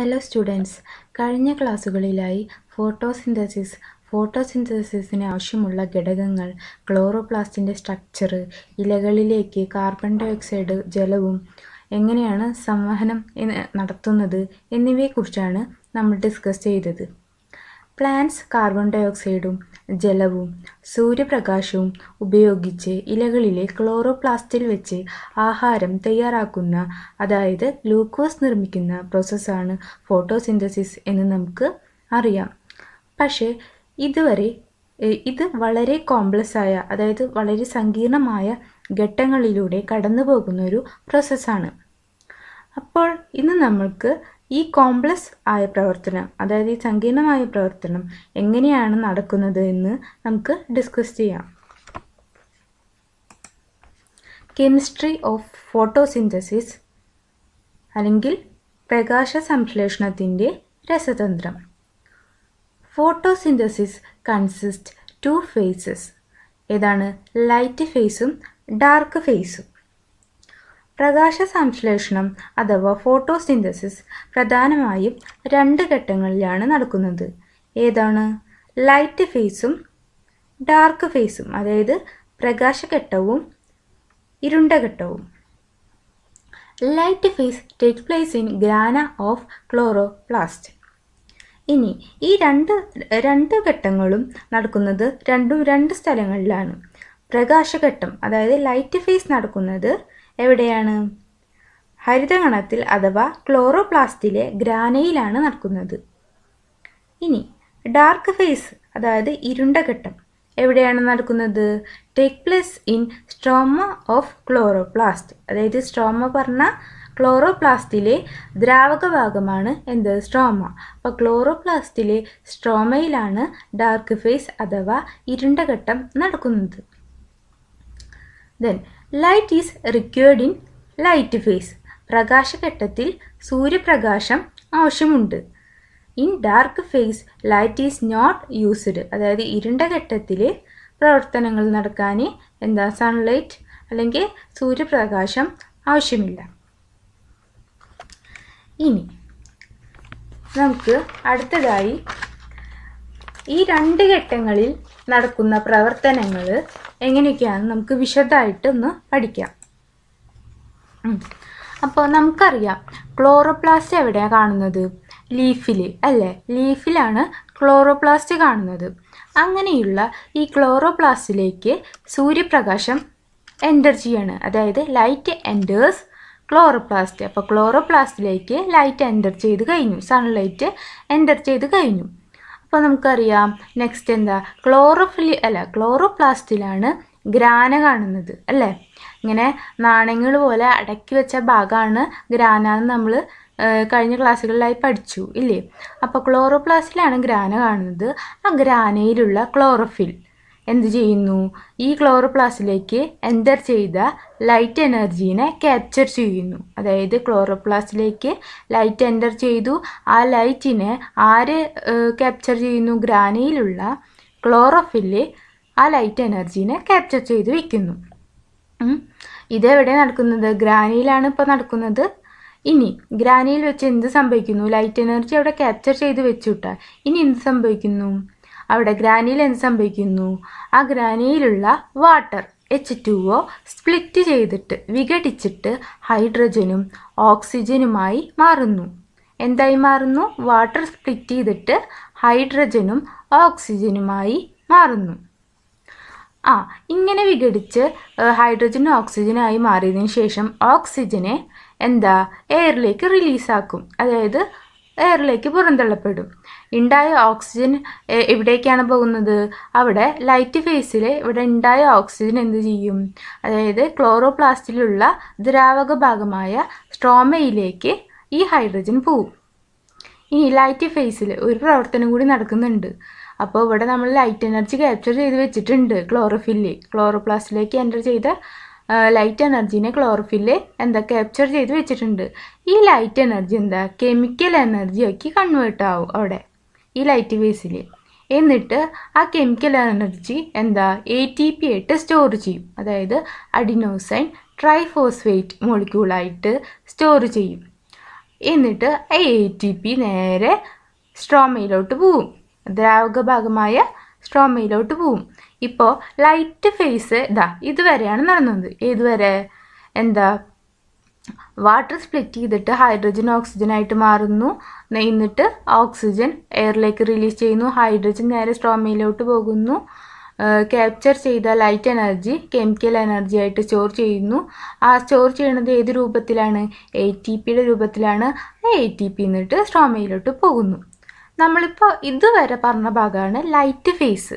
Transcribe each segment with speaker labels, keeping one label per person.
Speaker 1: Hello students കഴിഞ്ഞ ക്ലാസ്സുകളിലായി photosynthesis ഫോട്ടോസിന്തസിസിന് ആവശ്യമുള്ള ഘടകങ്ങൾ ക്ലോറോപ്ലാസ്റ്റിന്റെ സ്ട്രക്ചർ ഇലകളിലേക്ക് കാർബൺ ഡയോക്സൈഡ് ജലവും എങ്ങനെയാണ് സംവഹനം നടത്തുന്നത് എന്നിവയെക്കുറിച്ചാണ് നമ്മൾ ഡിസ്കസ് ചെയ്തത്. പ്ലാന്റ്സ് കാർബൺ ഡൈ ഓക്സൈഡും ജലവും സൂര്യപ്രകാശവും ഉപയോഗിച്ച് ഇലകളിലെ ക്ലോറോപ്ലാസ്റ്റിൽ വെച്ച് ആഹാരം തയ്യാറാക്കുന്ന അതായത് ഗ്ലൂക്കോസ് നിർമ്മിക്കുന്ന പ്രോസസ്സാണ് ഫോട്ടോസിന്തസിസ് എന്ന് നമുക്ക് അറിയാം. പക്ഷേ ഇതുവരെ ഇത് വളരെ കോംപ്ലക്സ് ആയ അതായത് വളരെ സങ്കീർണമായ ഘട്ടങ്ങളിലൂടെ കടന്നു പോകുന്ന ഒരു പ്രോസസ്സാണ്. അപ്പോൾ ഇന്ന് നമ്മൾക്ക് ഈ കോംപ്ലക്സ് ആയ പ്രവർത്തനം അതായത് ഈ സങ്കീർണമായ പ്രവർത്തനം എങ്ങനെയാണ് നടക്കുന്നത് എന്ന് നമുക്ക് ഡിസ്കസ് ചെയ്യാം. കെമിസ്ട്രി ഓഫ് ഫോട്ടോസിന്തസിസ് അല്ലെങ്കിൽ പ്രകാശ സംശ്ലേഷണത്തിന്റെ രസതന്ത്രം. ഫോട്ടോസിന്തസിസ് കൺസിസ്റ്റ് ടു ഫേസസ് ഏതാണ്? ലൈറ്റ് ഫേസും ഡാർക്ക് ഫേസും പ്രകാശ സംശ്ലേഷണം അഥവാ ഫോട്ടോസിന്തസിസ് പ്രധാനമായും രണ്ട് ഘട്ടങ്ങളിലാണ് നടക്കുന്നത്. ഏതാണ്? ലൈറ്റ് ഫേസും ഡാർക്ക് ഫേസും അതായത് പ്രകാശഘട്ടവും ഇരുണ്ട ഘട്ടവും light phase take place in grana of chloroplast. ഇനി ഈ രണ്ട് രണ്ട് ഘട്ടങ്ങളും നടക്കുന്നത് രണ്ടും രണ്ട് സ്ഥലങ്ങളിലാണ്. പ്രകാശഘട്ടം അതായത് ലൈറ്റ് ഫേസ് നടക്കുന്നത് എവിടെയാണ്? ഹരിതകണത്തിൽ അഥവാ ക്ലോറോപ്ലാസ്റ്റിലെ ഗ്രാനയിലാണ് നടക്കുന്നത്. ഇനി ഡാർക്ക് ഫേസ് അതായത് ഇരുണ്ട ഘട്ടം എവിടെയാണ് നടക്കുന്നത്? Take place in stroma of chloroplast അതായത് സ്ട്രോമ പറഞ്ഞ ക്ലോറോപ്ലാസ്റ്റിലെ ദ്രാവക ഭാഗമാണ് എന്ത്? സ്ട്രോമ അപ്പോൾ ക്ലോറോപ്ലാസ്റ്റിലെ സ്ട്രോമയിലാണ് ഡാർക്ക് ഫേസ് അഥവാ ഇരുണ്ട ഘട്ടം നടക്കുന്നത്. Then light is required in light phase പ്രകാശഘട്ടത്തിൽ സൂര്യപ്രകാശം ആവശ്യമുണ്ട്. In dark phase light is not used അതായത് ഇരുണ്ട ഘട്ടത്തിൽ പ്രവർത്തനങ്ങൾ നടക്കാൻ എന്താ സൺലൈറ്റ് അല്ലെങ്കിൽ സൂര്യപ്രകാശം ആവശ്യമില്ല. ഇനി നമുക്ക് അടുത്തതായി ഈ രണ്ട് ഘട്ടങ്ങളിൽ നടക്കുന്ന പ്രവർത്തനങ്ങൾ എങ്ങനെയൊക്കെയാണ് നമുക്ക് വിശദമായിട്ടൊന്ന് പഠിക്കാം. അപ്പോൾ നമുക്കറിയാം ക്ലോറോപ്ലാസ്റ്റ് എവിടെയാണ് കാണുന്നത്? ലീഫിൽ അല്ലേ? ലീഫിലാണ് ക്ലോറോപ്ലാസ്റ്റ് കാണുന്നത്. അങ്ങനെയുള്ള ഈ ക്ലോറോപ്ലാസ്റ്റിലേക്ക് സൂര്യപ്രകാശം എന്റർ ചെയ്യാണ്. അതായത് ലൈറ്റ് എന്റേഴ്സ് ക്ലോറോപ്ലാസ്റ്റ് അപ്പോൾ ക്ലോറോപ്ലാസ്റ്റിലേക്ക് ലൈറ്റ് എന്റർ ചെയ്ത് കഴിഞ്ഞു. സൺലൈറ്റ് എന്റർ ചെയ്ത് കഴിഞ്ഞു. അപ്പോൾ നമുക്കറിയാം നെക്സ്റ്റ് എന്താ? ക്ലോറോഫിലി അല്ല ക്ലോറോപ്ലാസ്റ്റിലാണ് ഗ്രാന കാണുന്നത് അല്ലേ? ഇങ്ങനെ നാണയങ്ങൾ പോലെ അടക്കി വെച്ച ഭാഗമാണ് ഗ്രാന എന്ന് നമ്മൾ കഴിഞ്ഞ ക്ലാസ്സുകളിലായി പഠിച്ചു ഇല്ലേ? അപ്പോൾ ക്ലോറോപ്ലാസ്റ്റിലാണ് ഗ്രാന കാണുന്നത്. ആ ഗ്രാനയിലുള്ള ക്ലോറോഫിൽ എന്ത് ചെയ്യുന്നു? ഈ ക്ലോറോപ്ലാസ്റ്റിലേക്ക് എന്റർ ചെയ്ത ലൈറ്റ് എനർജീനെ ക്യാപ്ചർ ചെയ്യുന്നു. അതായത് ക്ലോറോപ്ലാസ്റ്റിലേക്ക് ലൈറ്റ് എന്റർ ചെയ്തു. ആ ലൈറ്റിനെ ആര് ക്യാപ്ചർ ചെയ്യുന്നു? ഗ്രാനയിലുള്ള ക്ലോറോഫിൽ ആ ലൈറ്റ് എനർജീനെ ക്യാപ്ചർ ചെയ്ത് വയ്ക്കുന്നു. ഇതെവിടെ നടക്കുന്നത്? ഗ്രാനിയിലാണ് ഇപ്പോൾ നടക്കുന്നത്. ഇനി ഗ്രാനിയിൽ വെച്ച് എന്ത് സംഭവിക്കുന്നു? ലൈറ്റ് എനർജി അവിടെ ക്യാപ്ചർ ചെയ്ത് വെച്ചുവിട്ടാൽ ഇനി എന്ത് സംഭവിക്കുന്നു? അവിടെ ഗ്രാനിയിൽ എന്ത് സംഭവിക്കുന്നു? ആ ഗ്രാനിയിലുള്ള water H two O split ചെയ്തിട്ട് വിഘടിച്ചിട്ട് ഹൈഡ്രജനും ഓക്സിജനുമായി മാറുന്നു. എന്തായി മാറുന്നു? വാട്ടർ സ്പ്ലിറ്റ് ചെയ്തിട്ട് ഹൈഡ്രജനും ഓക്സിജനുമായി മാറുന്നു. ആ ഇങ്ങനെ വിഘടിച്ച് ഹൈഡ്രജനും ഓക്സിജനായി മാറിയതിന് ശേഷം ഓക്സിജനെ എന്താ? എയറിലേക്ക് റിലീസാക്കും അതായത് എയറിലേക്ക് പുറന്തള്ളപ്പെടും. ഉണ്ടായ ഓക്സിജൻ എവിടേക്കാണ് പോകുന്നത്? അവിടെ ലൈറ്റ് ഫേസിൽ ഇവിടെ ഉണ്ടായ ഓക്സിജൻ എന്ത് ചെയ്യും? അതായത് ക്ലോറോപ്ലാസ്റ്റിലുള്ള ദ്രാവക ഭാഗമായ സ്ട്രോമയിലേക്ക് ഈ ഹൈഡ്രജൻ പോവും. ഇനി ലൈറ്റ് ഫേസിൽ ഒരു പ്രവർത്തനം കൂടി നടക്കുന്നുണ്ട്. അപ്പോൾ ഇവിടെ നമ്മൾ ലൈറ്റ് എനർജി ക്യാപ്ചർ ചെയ്ത് വെച്ചിട്ടുണ്ട് ക്ലോറോഫില്ല് ക്ലോറോപ്ലാസ്റ്റിലേക്ക് എന്റർ ചെയ്ത ലൈറ്റ് എനർജീനെ ക്ലോറോഫില്ല് എന്താ ക്യാപ്ചർ ചെയ്ത് വെച്ചിട്ടുണ്ട്. ഈ ലൈറ്റ് എനർജി എന്താ? കെമിക്കൽ എനർജിയാക്കി കൺവേർട്ട് ആവും അവിടെ. ഈ ലൈറ്റ് ഫേസിൽ എന്നിട്ട് ആ കെമിക്കൽ എനർജി എന്താ? എ ടി പി ആയിട്ട് സ്റ്റോർ ചെയ്യും. അതായത് അഡിനോസൈൻ ട്രൈഫോസ്ഫേറ്റ് മോളിക്യൂളായിട്ട് സ്റ്റോർ ചെയ്യും. എന്നിട്ട് എ ടി പി നേരെ സ്ട്രോമയിലോട്ട് പോവും. ദ്രാവക ഭാഗമായ സ്ട്രോമയിലോട്ട് പോവും. ഇപ്പോൾ ലൈറ്റ് ഫേസ് ഇതാ ഇതുവരെയാണ് നടന്നത്. ഏതുവരെ? എന്താ? വാട്ടർ സ്പ്ലിറ്റ് ചെയ്തിട്ട് ഹൈഡ്രജൻ ഓക്സിജൻ ആയിട്ട് മാറുന്നു. എന്നിട്ട് ഓക്സിജൻ എയറിലേക്ക് റിലീസ് ചെയ്യുന്നു. ഹൈഡ്രജൻ നേരെ സ്ട്രോമയിലോട്ട് പോകുന്നു. ക്യാപ്ചർ ചെയ്ത ലൈറ്റ് എനർജി കെമിക്കൽ എനർജി ആയിട്ട് സ്റ്റോർ ചെയ്യുന്നു. ആ സ്റ്റോർ ചെയ്യുന്നത് ഏത് രൂപത്തിലാണ്? എ ടി പിയുടെ രൂപത്തിലാണ്. എ ടി പി എന്നിട്ട് സ്ട്രോമയിലോട്ട് പോകുന്നു. നമ്മളിപ്പോൾ ഇതുവരെ പറഞ്ഞ ഭാഗമാണ് ലൈറ്റ് ഫേസ്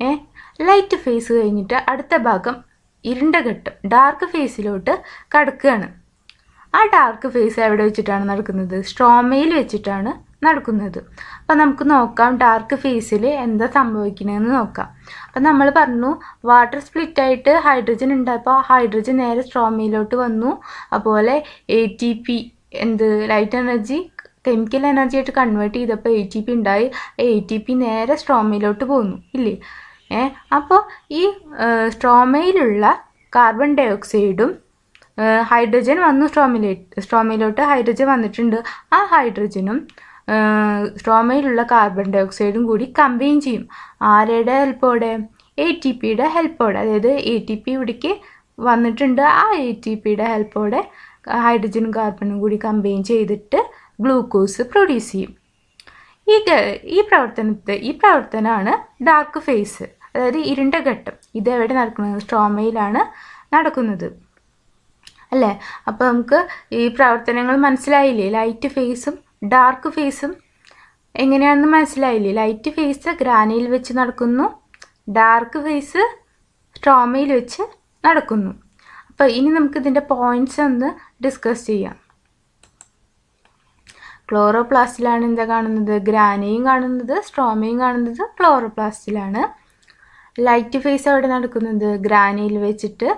Speaker 1: ഏ ലൈറ്റ് ഫേസ് കഴിഞ്ഞിട്ട് അടുത്ത ഭാഗം ഇരുണ്ട ഘട്ടം ഡാർക്ക് ഫേസിലോട്ട് കടക്കുകയാണ് ആ ഡാർക്ക് ഫേസ് എവിടെ വെച്ചിട്ടാണ് നടക്കുന്നത്? സ്ട്രോമയിൽ വെച്ചിട്ടാണ് നടക്കുന്നത്. അപ്പം നമുക്ക് നോക്കാം ഡാർക്ക് ഫേസിൽ എന്താ സംഭവിക്കണമെന്ന് നോക്കാം. അപ്പം നമ്മൾ പറഞ്ഞു വാട്ടർ സ്പ്ലിറ്റ് ആയിട്ട് ഹൈഡ്രജൻ ഉണ്ടായപ്പോൾ ഹൈഡ്രജൻ നേരെ സ്ട്രോമയിലോട്ട് വന്നു. അതുപോലെ എ ടി പി എന്ത് ലൈറ്റ് എനർജി കെമിക്കൽ എനർജി ആയിട്ട് കൺവേർട്ട് ചെയ്തപ്പോൾ എ ടി പി ഉണ്ടായി. എ ടി പി നേരെ സ്ട്രോമയിലോട്ട് പോന്നു ഇല്ലേ? ഏ അപ്പോൾ ഈ സ്ട്രോമയിലുള്ള കാർബൺ ഡൈ ഓക്സൈഡും ഹൈഡ്രജൻ വന്നു സ്ട്രോമിലേ സ്ട്രോമയിലോട്ട് ഹൈഡ്രജൻ വന്നിട്ടുണ്ട്. ആ ഹൈഡ്രജനും സ്ട്രോമയിലുള്ള കാർബൺ ഡൈ ഓക്സൈഡും കൂടി കമ്പൈൻ ചെയ്യും. ആരുടെ ഹെൽപ്പോടെ എ ടി പിയുടെ ഹെൽപ്പോടെ അതായത് എ ടി പി ഇവിടേക്ക് വന്നിട്ടുണ്ട്. ആ എ ടി പിയുടെ ഹെൽപ്പോടെ ഹൈഡ്രജനും കാർബണും കൂടി കമ്പൈൻ ചെയ്തിട്ട് ഗ്ലൂക്കോസ് പ്രൊഡ്യൂസ് ചെയ്യും. ഈ ഈ പ്രവർത്തനത്തെ ഈ പ്രവർത്തനമാണ് ഡാർക്ക് ഫേസ് അതായത് ഇരുണ്ട ഘട്ടം. ഇത് എവിടെ നടക്കുന്നത്? സ്ട്രോമയിലാണ് നടക്കുന്നത്. അല്ലേ? അപ്പോൾ നമുക്ക് ഈ പ്രവർത്തനങ്ങൾ മനസ്സിലായില്ലേ? ലൈറ്റ് ഫേസും ഡാർക്ക് ഫേസും എങ്ങനെയാണെന്ന് മനസ്സിലായില്ലേ? ലൈറ്റ് ഫേസ് ഗ്രാനയിൽ വെച്ച് നടക്കുന്നു ഡാർക്ക് ഫേസ് സ്ട്രോമയിൽ വെച്ച് നടക്കുന്നു. അപ്പോൾ ഇനി നമുക്ക് ഇതിന്റെ പോയിന്റ്സ് ഒന്ന് ഡിസ്കസ് ചെയ്യാം. ക്ലോറോപ്ലാസ്റ്റിലാണ് എന്താ കാണുന്നത്? ഗ്രാനയും കാണുന്നത് സ്ട്രോമയും കാണുന്നത് ക്ലോറോപ്ലാസ്റ്റിലാണ് ലൈറ്റ് ഫേസ് അവിടെ നടക്കുന്നത്? ഗ്രാനയിൽ വെച്ചിട്ട്.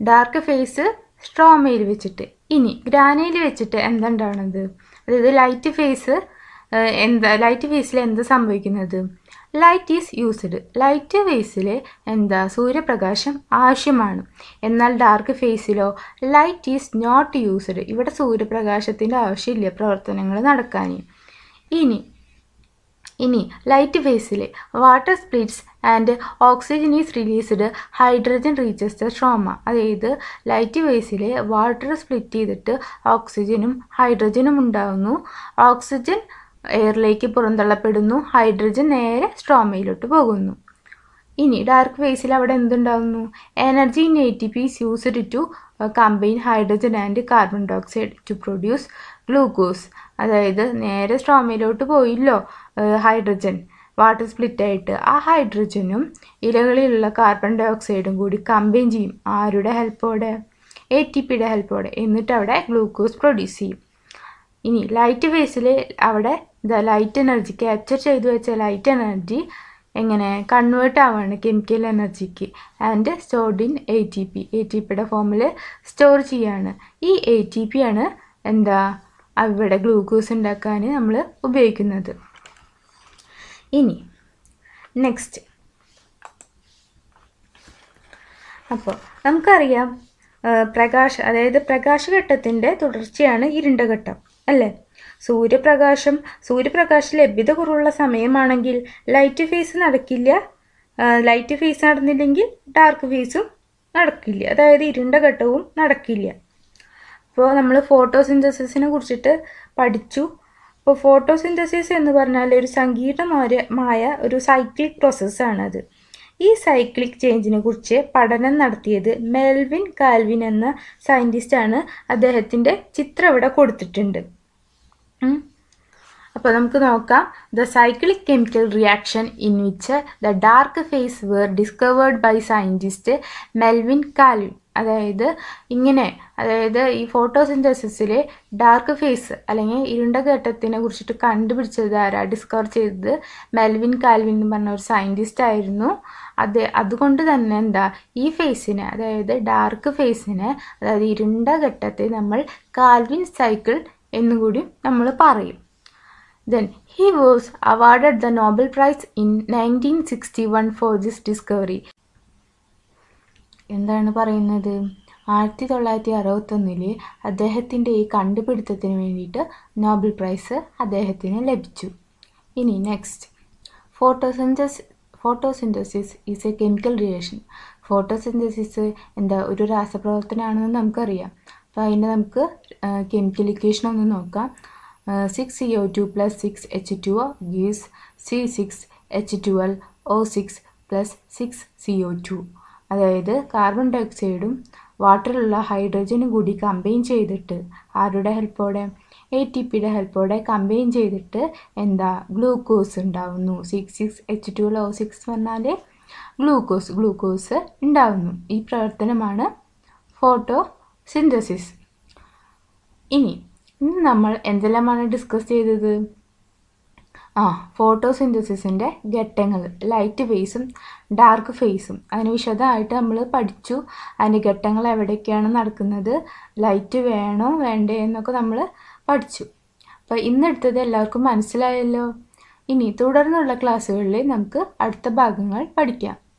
Speaker 1: ഡാർക്ക് ഫേസ് സ്ട്രോമയിൽ വെച്ചിട്ട്. ഇനി ഗ്രാനയിൽ വെച്ചിട്ട് എന്തുണ്ടാവണത്? അതായത് ലൈറ്റ് ഫേസ് എന്താ ലൈറ്റ് ഫേസിൽ എന്ത് സംഭവിക്കുന്നത്? ലൈറ്റ് ഈസ് യൂസ്ഡ് ലൈറ്റ് ഫേസിൽ എന്താ? സൂര്യപ്രകാശം ആവശ്യമാണ്. എന്നാൽ ഡാർക്ക് ഫേസിലോ ലൈറ്റ് ഈസ് നോട്ട് യൂസ്ഡ് ഇവിടെ സൂര്യപ്രകാശത്തിന്റെ ആവശ്യമില്ല പ്രവർത്തനങ്ങൾ നടക്കാൻ ഇനി ഇനി ലൈറ്റ് ഫേസിൽ water splits and oxygen is released hydrogen reaches the stroma അതായത് ലൈറ്റ് വേസിലെ വാട്ടർ സ്പ്ലിറ്റ് ചെയ്തിട്ട് ഓക്സിജനും ഹൈഡ്രജനും ഉണ്ടാകുന്നു. ഓക്സിജൻ എയറിലേക്ക് പുറന്തള്ളപ്പെടുന്നു. ഹൈഡ്രജൻ നേരെ സ്ട്രോമയിലോട്ട് പോകുന്നു. ഇനി ഡാർക്ക് വേസിൽ അവിടെ എന്തുണ്ടാകുന്നു? Energy in A T P is used to combine hydrogen and carbon dioxide to produce glucose അതായത് നേരെ സ്ട്രോമയിലോട്ട് പോയില്ലോ ഹൈഡ്രജൻ വാട്ടർ സ്പ്ലിറ്റ് ആയിട്ട് ആ ഹൈഡ്രജനും ഇലകളിലുള്ള കാർബൺ ഡൈ ഓക്സൈഡും കൂടി കമ്പൈൻ ചെയ്യും. ആരുടെ ഹെൽപ്പോടെ എ ടി പിയുടെ ഹെൽപ്പോടെ എന്നിട്ട് അവിടെ ഗ്ലൂക്കോസ് പ്രൊഡ്യൂസ് ചെയ്യും. ഇനി ലൈറ്റ് വേസിൽ അവിടെ ദ ലൈറ്റ് എനർജി ക്യാപ്ചർ ചെയ്തു വെച്ച ലൈറ്റ് എനർജി എങ്ങനെ കൺവേർട്ട് ആവുകയാണ് chemical എനർജിക്ക് and stored in A T P A T പിയുടെ ഫോമിൽ സ്റ്റോർ ചെയ്യുകയാണ് ഈ എ ടി പി ആണ് എന്താ അവിടെ ഗ്ലൂക്കോസ് ഉണ്ടാക്കാൻ നമ്മൾ ഉപയോഗിക്കുന്നത്. ഇനി നെക്സ്റ്റ് അപ്പോൾ നമുക്കറിയാം പ്രകാശ അതായത് പ്രകാശഘട്ടത്തിന്റെ തുടർച്ചയാണ് ഇരുണ്ട ഘട്ടം അല്ലേ? സൂര്യപ്രകാശം സൂര്യപ്രകാശ ലഭ്യത കുറവുള്ള സമയമാണെങ്കിൽ ലൈറ്റ് ഫേസ് നടക്കില്ല ലൈറ്റ് ഫേസ് നടന്നില്ലെങ്കിൽ ഡാർക്ക് ഫേസും നടക്കില്ല അതായത് ഇരുണ്ട ഘട്ടവും നടക്കില്ല. അപ്പോൾ നമ്മൾ ഫോട്ടോസിന്തസിസിനെ കുറിച്ചിട്ട് പഠിച്ചു. അപ്പോൾ ഫോട്ടോസിന്തസിസ് എന്ന് പറഞ്ഞാൽ ഒരു സങ്കീർണമായ ഒരു സൈക്ലിക് പ്രോസസ്സാണത് ഈ സൈക്ലിക് ചേഞ്ചിനെ കുറിച്ച് പഠനം നടത്തിയത് മെൽവിൻ കാൽവിൻ എന്ന സയന്റിസ്റ്റാണ് അദ്ദേഹത്തിന്റെ ചിത്രം ഇവിടെ കൊടുത്തിട്ടുണ്ട്. അപ്പോൾ നമുക്ക് നോക്കാം. The cyclic chemical reaction in which the dark phase were discovered by scientist Melvin Calvin അതായത് ഇങ്ങനെ അതായത് ഈ ഫോട്ടോസിന്തസിസിൽ ഡാർക്ക് ഫേസ് അല്ലെങ്കിൽ ഇരുണ്ട ഘട്ടത്തിനെ കുറിച്ചിട്ട് കണ്ടുപിടിച്ചത് ആരാ? ഡിസ്കവർ ചെയ്തത് മെൽവിൻ കാൽവിൻ എന്ന് പറഞ്ഞ ഒരു സയന്റിസ്റ്റ് ആയിരുന്നു. അത് അതുകൊണ്ട് തന്നെ എന്താ ഈ ഫേസിനെ അതായത് ഡാർക്ക് ഫേസിനെ അതായത് ഇരുണ്ട ഘട്ടത്തെ നമ്മൾ കാൽവിൻ സൈക്കിൾ എന്നുകൂടി നമ്മൾ പറയും. Then he was awarded the Nobel prize in nineteen sixty one for this discovery എന്താണ് പറയുന്നത്? ആയിരത്തി തൊള്ളായിരത്തി അറുപത്തൊന്നിൽ അദ്ദേഹത്തിന്റെ ഈ കണ്ടുപിടുത്തത്തിന് വേണ്ടിയിട്ട് നോബൽ പ്രൈസ് അദ്ദേഹത്തിന് ലഭിച്ചു. ഇനി next. Photosynthesis photosynthesis is a chemical reaction photosynthesis എന്താ ഒരു രാസപ്രവർത്തനമാണെന്ന് നമുക്കറിയാം. അപ്പോൾ അതിന്റെ നമുക്ക് കെമിക്കൽ ഇക്വേഷൻ ഒന്ന് നോക്കാം. Six C O two plus six H two O gives C six H twelve O six plus six C O two അതായത് carbon ഡൈ ഓക്സൈഡും വാട്ടറിലുള്ള ഹൈഡ്രജനും കൂടി കമ്പൈൻ ചെയ്തിട്ട് ആരുടെ ഹെൽപ്പോടെ എ ടി പിയുടെ ഹെൽപ്പോടെ കമ്പൈൻ ചെയ്തിട്ട് എന്താ ഗ്ലൂക്കോസ് ഉണ്ടാവുന്നു. സിക്സ് സിക്സ് എച്ച് ടു ലോ സിക്സ് പറഞ്ഞാൽ ഗ്ലൂക്കോസ് ഗ്ലൂക്കോസ് ഉണ്ടാവുന്നു. ഈ പ്രവർത്തനമാണ് ഫോട്ടോ സിന്തസിസ് ഇനി ഇന്ന് നമ്മൾ എന്തെല്ലാമാണ് ഡിസ്കസ് ചെയ്തത്? ആ ഫോട്ടോസിന്തസിസിന്റെ ഘട്ടങ്ങൾ ലൈറ്റ് ഫേസും ഡാർക്ക് ഫേസും അതിന് വിശദമായിട്ട് നമ്മൾ പഠിച്ചു. അതിന്റെ ഘട്ടങ്ങൾ എവിടെയൊക്കെയാണ് നടക്കുന്നത് ലൈറ്റ് വേണോ വേണ്ടേ എന്നൊക്കെ നമ്മൾ പഠിച്ചു. അപ്പോൾ ഇന്നെടുത്തത് എല്ലാവർക്കും മനസ്സിലായല്ലോ? ഇനി തുടർന്നുള്ള ക്ലാസ്സുകളിൽ നമുക്ക് അടുത്ത ഭാഗങ്ങൾ പഠിക്കാം.